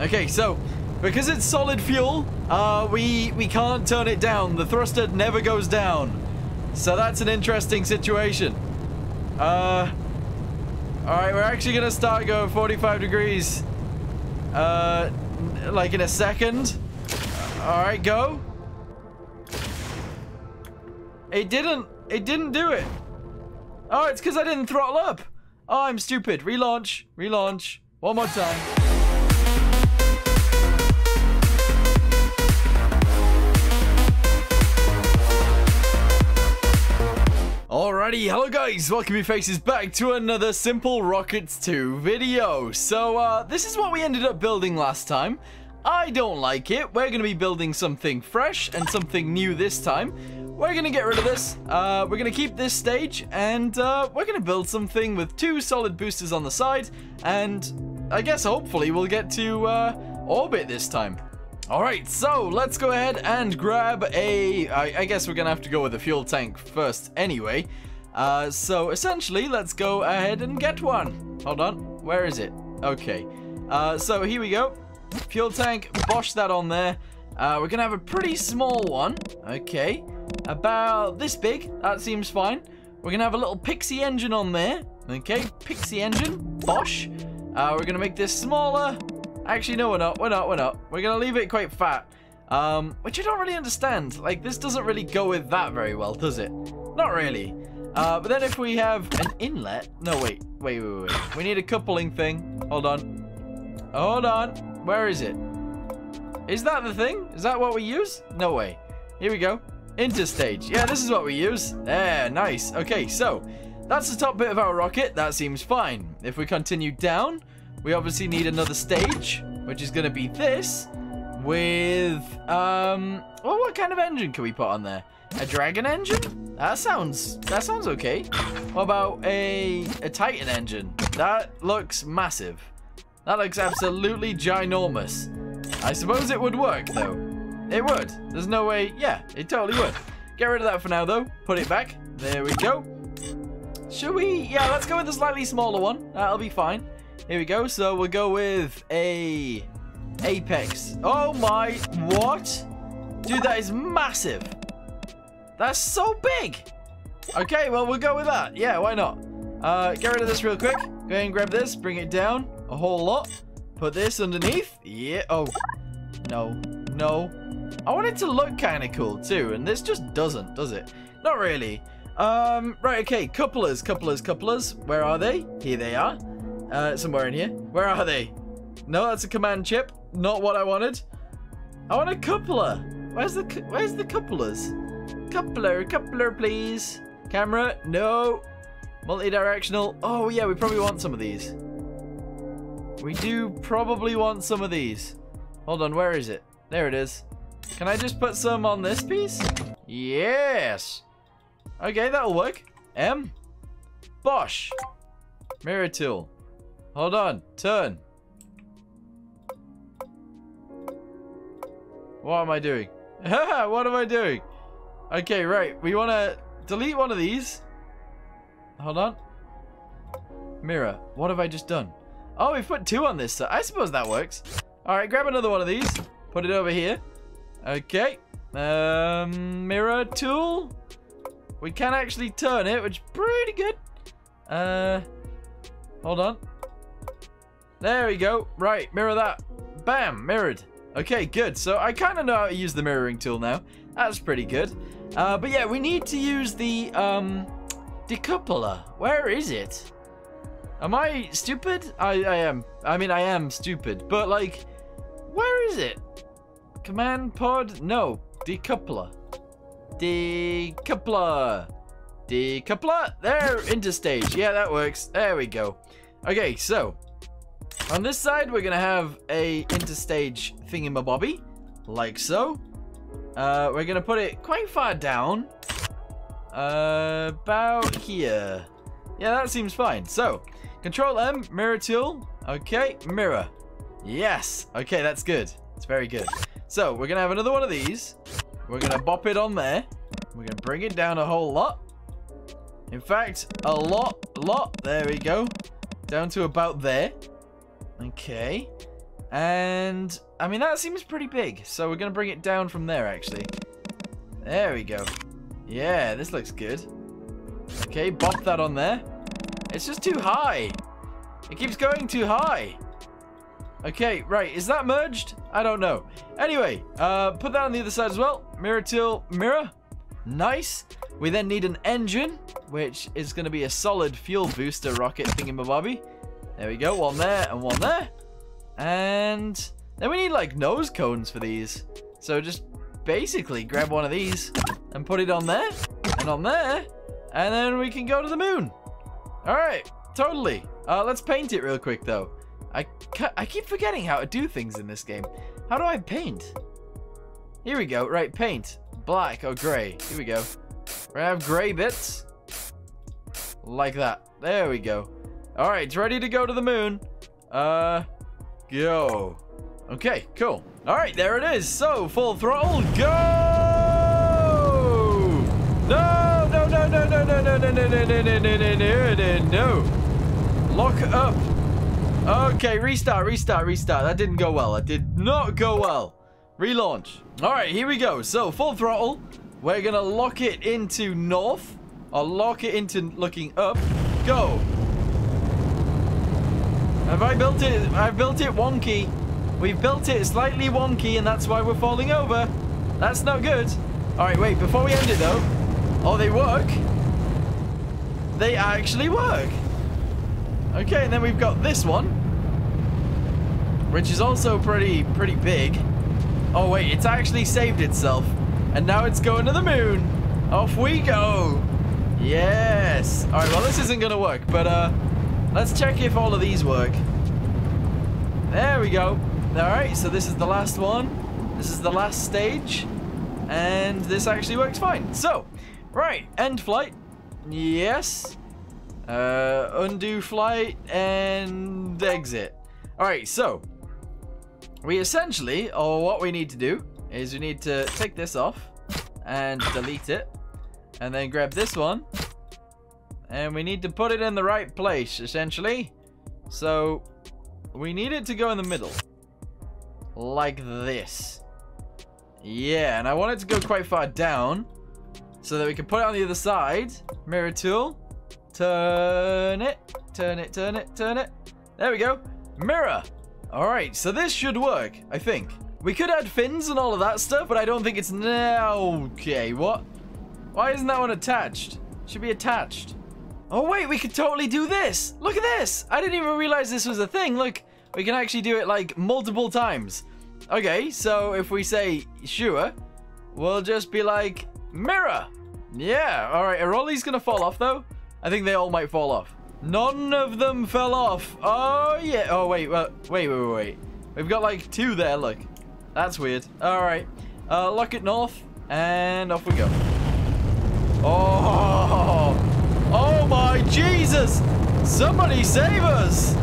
Okay, so because it's solid fuel, uh, we we can't turn it down. The thruster never goes down. So that's an interesting situation. Uh, all right, we're actually gonna start going 45 degrees. Uh, like in a second. All right, go. It didn't. It didn't do it. Oh, it's because I didn't throttle up. Oh, I'm stupid. Relaunch. Relaunch. One more time. Hello guys, welcome faces back to another Simple Rockets 2 video. So, uh, this is what we ended up building last time. I don't like it. We're going to be building something fresh and something new this time. We're going to get rid of this. Uh, we're going to keep this stage, and uh, we're going to build something with two solid boosters on the side, and I guess hopefully we'll get to uh, orbit this time. Alright, so let's go ahead and grab a... I, I guess we're to have to go with a fuel tank first anyway. Uh, so essentially, let's go ahead and get one. Hold on, where is it? Okay, uh, so here we go. Fuel tank, bosh that on there. Uh, we're to have a pretty small one. Okay, about this big. That seems fine. We're to have a little Pixie engine on there. Okay, Pixie engine, bosh. Uh, we're to make this smaller. Actually, no, we're not. We're not. We're not. We're to leave it quite fat. Um, which I don't really understand. Like, this doesn't really go with that very well, does it? Not really. Uh, but then if we have an inlet... No, wait. Wait, wait, wait. We need a coupling thing. Hold on. Hold on. Where is it? Is that the thing? Is that what we use? No way. Here we go. Interstage. Yeah, this is what we use. There, nice. Okay, so that's the top bit of our rocket. That seems fine. If we continue down, we obviously need another stage, which is going to be this with, um, well, what kind of engine can we put on there? A dragon engine? That sounds, that sounds okay. What about a, a titan engine? That looks massive. That looks absolutely ginormous. I suppose it would work, though. It would. There's no way, yeah, it totally would. Get rid of that for now, though. Put it back. There we go. Should we? Yeah, let's go with a slightly smaller one. That'll be fine. Here we go. So we'll go with a Apex. Oh my, what? Dude, that is massive. That's so big. Okay, well, we'll go with that. Yeah, why not? Uh, get rid of this real quick. Go ahead and grab this. Bring it down a whole lot. Put this underneath. Yeah. Oh, no. No. I want it to look kind of cool, too. And this just doesn't, does it? Not really. Um, right, okay. Couplers, couplers, couplers. Where are they? Here they are. Uh, somewhere in here. Where are they? No, that's a command chip. Not what I wanted. I want a coupler. Where's the Where's the couplers? Coupler, coupler, please. Camera, no. Multi-directional. Oh yeah, we probably want some of these. We do probably want some of these. Hold on, where is it? There it is. Can I just put some on this piece? Yes. Okay, that'll work. M. Bosh. Mirror tool. Hold on. Turn. What am I doing? what am I doing? Okay, right. We want to delete one of these. Hold on. Mirror. What have I just done? Oh, we've put two on this side. I suppose that works. All right, grab another one of these. Put it over here. Okay. Um, mirror tool. We can actually turn it, which is pretty good. Uh, hold on. There we go. Right, mirror that. Bam, mirrored. Okay, good. So I kind of know how to use the mirroring tool now. That's pretty good. Uh, but yeah, we need to use the um, decoupler. Where is it? Am I stupid? I, I am. I mean, I am stupid. But like, where is it? Command pod? No. Decoupler. Decoupler. Decoupler. There, interstage. Yeah, that works. There we go. Okay, so on this side, we're going to have a interstage thingamabobby, like so. Uh, we're to put it quite far down. Uh, about here. Yeah, that seems fine. So, Control M, mirror tool. Okay, mirror. Yes. Okay, that's good. It's very good. So, we're to have another one of these. We're to bop it on there. We're to bring it down a whole lot. In fact, a lot, lot. There we go. Down to about there. Okay. And, I mean, that seems pretty big. So we're going to bring it down from there, actually. There we go. Yeah, this looks good. Okay, bop that on there. It's just too high. It keeps going too high. Okay, right. Is that merged? I don't know. Anyway, uh, put that on the other side as well. Mirror till mirror. Nice. We then need an engine, which is going to be a solid fuel booster rocket thingamabobby. There we go. One there and one there. And then we need like nose cones for these. So just basically grab one of these and put it on there and on there. And then we can go to the moon. All right. Totally. Uh, let's paint it real quick though. I, I keep forgetting how to do things in this game. How do I paint? Here we go. Right, paint. Black or gray. Here we go. We have gray bits. Like that. There we go. Alright, it's ready to go to the moon. Uh, go. Okay, cool. Alright, there it is. So, full throttle, go! No, no, no, no, no, no, no, no, no, no, no, no, no, no, no, no. Lock up. Okay, restart, restart, restart. That didn't go well. That did not go well. Relaunch. All right, here we go. So, full throttle. We're going to lock it into north. Or lock it into looking up. Go. Have I built it? I've built it wonky. We've built it slightly wonky, and that's why we're falling over. That's not good. All right, wait. Before we end it, though. Oh, they work. They actually work. Okay, and then we've got this one. Which is also pretty, pretty big. Oh, wait, it's actually saved itself. And now it's going to the moon. Off we go. Yes. All right, well, this isn't going to work, but uh, let's check if all of these work. There we go. All right, so this is the last one. This is the last stage. And this actually works fine. So, right, end flight. Yes. Uh, undo flight and exit. Alright, so we essentially, or what we need to do is we need to take this off and delete it and then grab this one and we need to put it in the right place essentially. So we need it to go in the middle like this. Yeah, and I want it to go quite far down so that we can put it on the other side. Mirror tool. Turn it, turn it, turn it, turn it. There we go. Mirror. All right, so this should work, I think. We could add fins and all of that stuff, but I don't think it's now. Okay, what? Why isn't that one attached? Should be attached. Oh, wait, we could totally do this. Look at this. I didn't even realize this was a thing. Look, we can actually do it like multiple times. Okay, so if we say sure, we'll just be like mirror. Yeah, all right, are all these gonna fall off though? I think they all might fall off. None of them fell off. Oh, yeah. Oh, wait, well, wait, wait, wait, wait. We've got like two there, look. That's weird. All right. Uh, lock it north, and off we go. Oh, oh my Jesus. Somebody save us.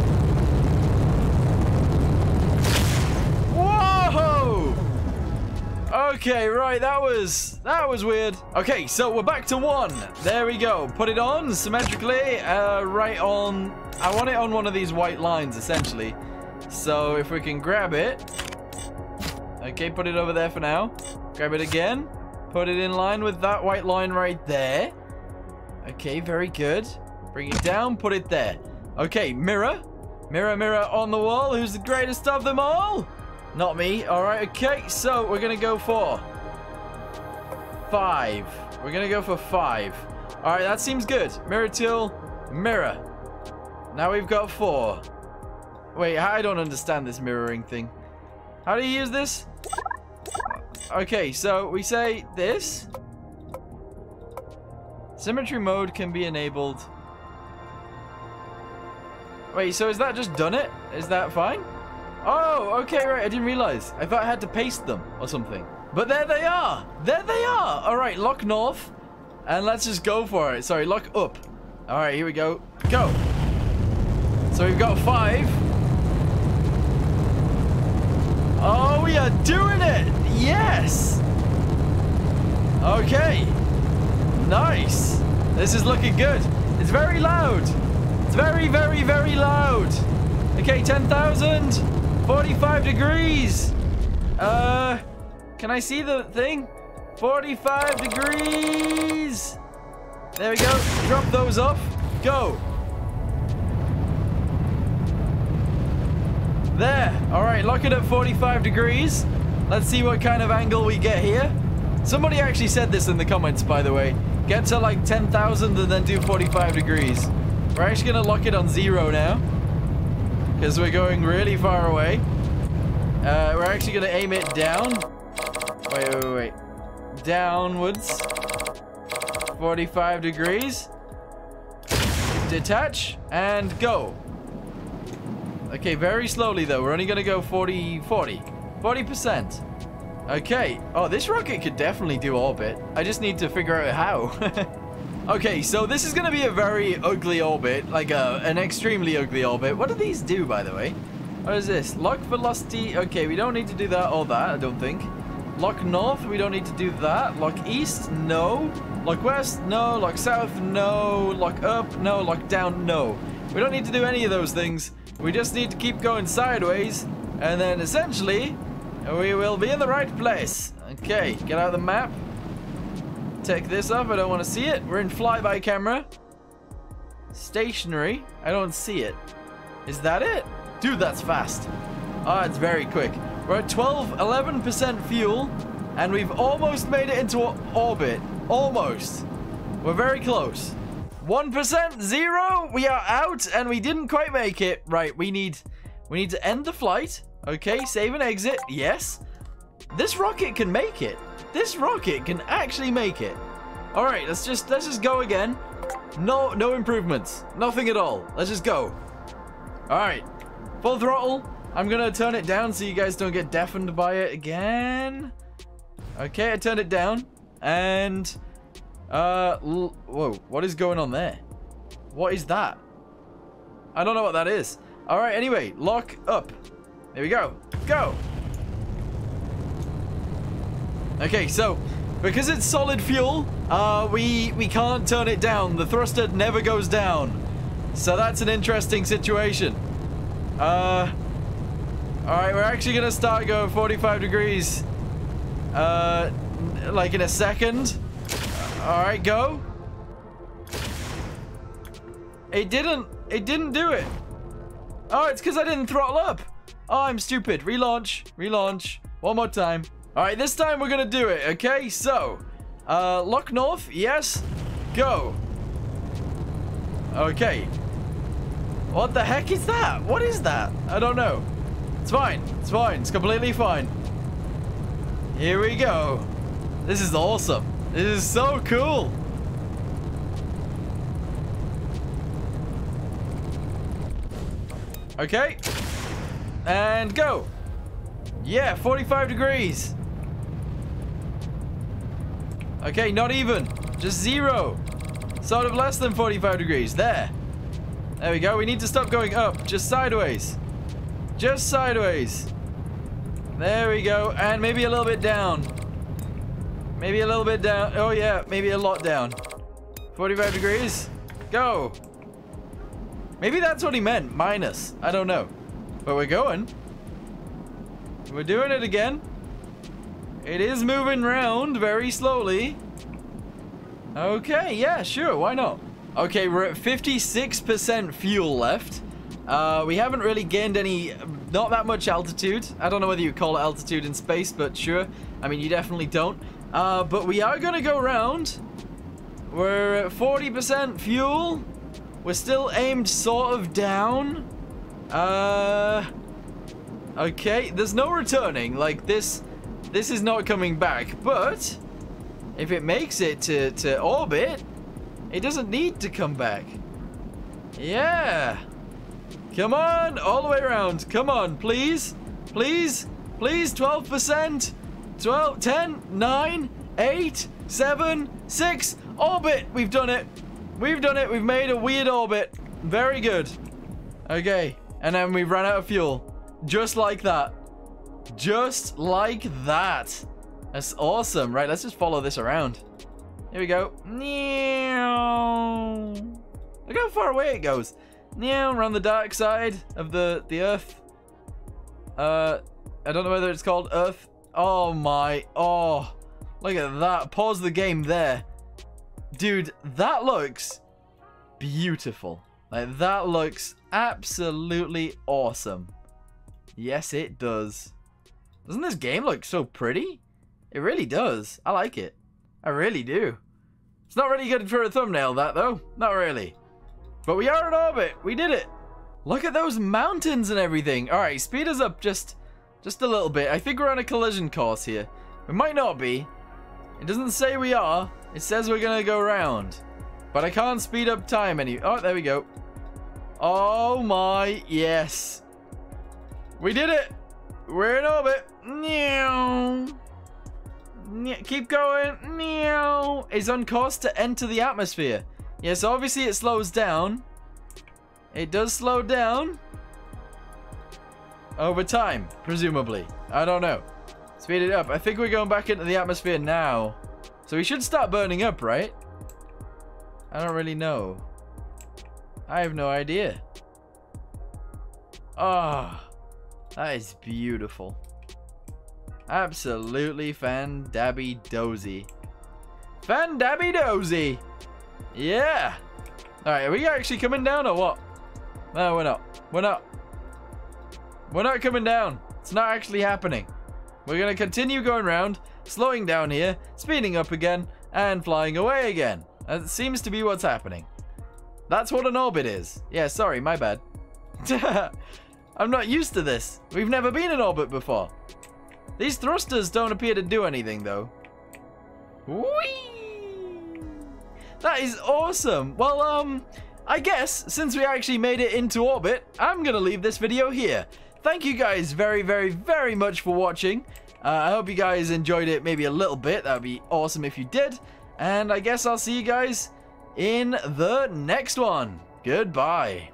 Whoa! Okay, right, that was that was weird. Okay, so we're back to one. There we go. Put it on symmetrically, uh, right on. I want it on one of these white lines, essentially. So if we can grab it. Okay, put it over there for now. Grab it again. Put it in line with that white line right there. Okay, very good. Bring it down, put it there. Okay, mirror. Mirror, mirror on the wall. Who's the greatest of them all? Not me. All right, okay. So we're going to go for five. We're going to go for five. All right, that seems good. Mirror till mirror. Now we've got four. Wait, I don't understand this mirroring thing. How do you use this? Okay, so we say this. Symmetry mode can be enabled. Wait, so is that just done it? Is that fine? Oh, okay, right. I didn't realize. I thought I had to paste them or something. But there they are. There they are. All right, lock north. And let's just go for it. Sorry, lock up. All right, here we go. Go. So we've got five. Oh, we are doing it. Yes. Okay. Nice. This is looking good. It's very loud. It's very, very, very loud. Okay, 10,000. 45 degrees. Uh, can I see the thing? 45 degrees. There we go. Drop those off. Go. There. All right, lock it at 45 degrees. Let's see what kind of angle we get here. Somebody actually said this in the comments, by the way. Get to like 10,000 and then do 45 degrees. We're actually going to lock it on zero now. Because we're going really far away. Uh, we're actually going to aim it down. Wait, wait, wait. Downwards. 45 degrees. Detach and go. Okay, very slowly though. We're only going to go 40, 40. 40%. Okay. Oh, this rocket could definitely do orbit. I just need to figure out how. okay, so this is going to be a very ugly orbit. Like a, an extremely ugly orbit. What do these do, by the way? What is this? Lock velocity. Okay, we don't need to do that or that, I don't think. Lock north, we don't need to do that. Lock east, no. Lock west, no. Lock south, no. Lock up, no. Lock down, no. We don't need to do any of those things. We just need to keep going sideways. And then essentially, we will be in the right place. Okay, get out of the map. Take this off. I don't want to see it. We're in flyby camera. Stationary. I don't see it. Is that it? Dude, that's fast. Oh, it's very quick. We're at 12, 11% fuel, and we've almost made it into orbit. Almost. We're very close. 1%, zero, we are out, and we didn't quite make it. Right, we need, we need to end the flight. Okay, save and exit. Yes. This rocket can make it. This rocket can actually make it. All right, let's just let's just go again. No no improvements. Nothing at all. Let's just go. All right. Full throttle. I'm to turn it down so you guys don't get deafened by it again. Okay, I turned it down. And uh whoa, what is going on there? What is that? I don't know what that is. All right, anyway, lock up. There we go. Go! Okay, so, because it's solid fuel, uh, we, we can't turn it down. The thruster never goes down. So that's an interesting situation. Uh, Alright, we're actually going to start going 45 degrees. Uh, like in a second. Alright, go. It didn't, it didn't do it. Oh, it's because I didn't throttle up. Oh, I'm stupid. Relaunch. Relaunch. One more time. All right, this time we're going to do it, okay? So, uh, lock north. Yes. Go. Okay. What the heck is that? What is that? I don't know. It's fine. It's fine. It's completely fine. Here we go. This is awesome. This is so cool. Okay. And go. Yeah, 45 degrees. Okay, not even. Just zero. Sort of less than 45 degrees. There. There we go. We need to stop going up. Just sideways. Just sideways. There we go. And maybe a little bit down. Maybe a little bit down. Oh, yeah. Maybe a lot down. 45 degrees. Go. Maybe that's what he meant. Minus. I don't know. But we're going. We're doing it again. It is moving round very slowly. Okay, yeah, sure, why not? Okay, we're at 56% fuel left. Uh, we haven't really gained any, not that much altitude. I don't know whether you call it altitude in space, but sure. I mean, you definitely don't. Uh, but we are going to go round. We're at 40% fuel. We're still aimed sort of down. Uh, okay, there's no returning. Like, this this is not coming back. But, if it makes it to, to orbit, it doesn't need to come back. Yeah. Come on, all the way around. Come on, please. Please. Please, 12%. 12, 10, 9, 8, 7, 6. Orbit. We've done it. We've done it. We've made a weird orbit. Very good. Okay. And then we've run out of fuel. Just like that. Just like that. That's awesome. Right, let's just follow this around. Here we go. Look how far away it goes. Now around the dark side of the, the earth. Uh, I don't know whether it's called Earth. Oh my, oh, look at that. Pause the game there. Dude, that looks beautiful. Like, that looks absolutely awesome. Yes, it does. Doesn't this game look so pretty? It really does. I like it. I really do. It's not really good for a thumbnail, that, though. Not really. But we are in orbit. We did it. Look at those mountains and everything. All right, speed us up just, just a little bit. I think we're on a collision course here. We might not be. It doesn't say we are. It says we're going to go around. But I can't speed up time any... Oh, there we go. Oh my, yes. We did it. We're in orbit. Meow. Keep going. Meow. It's on course to enter the atmosphere. Yes, obviously it slows down. It does slow down. Over time, presumably. I don't know. Speed it up. I think we're going back into the atmosphere now. So we should start burning up, right? I don't really know. I have no idea. Ah, oh, that is beautiful. Absolutely fan-dabby dozy. Fan-dabby dozy! Yeah! Alright, are we actually coming down or what? No, we're not. We're not. We're not coming down. It's not actually happening. We're going to continue going around, slowing down here, speeding up again, and flying away again. That seems to be what's happening. That's what an orbit is. Yeah, sorry, my bad. I'm not used to this. We've never been in orbit before. These thrusters don't appear to do anything, though. Whee! That is awesome. Well, um, I guess since we actually made it into orbit, I'm going to leave this video here. Thank you guys very, very, very much for watching. Uh, I hope you guys enjoyed it maybe a little bit. That would be awesome if you did. And I guess I'll see you guys in the next one. Goodbye.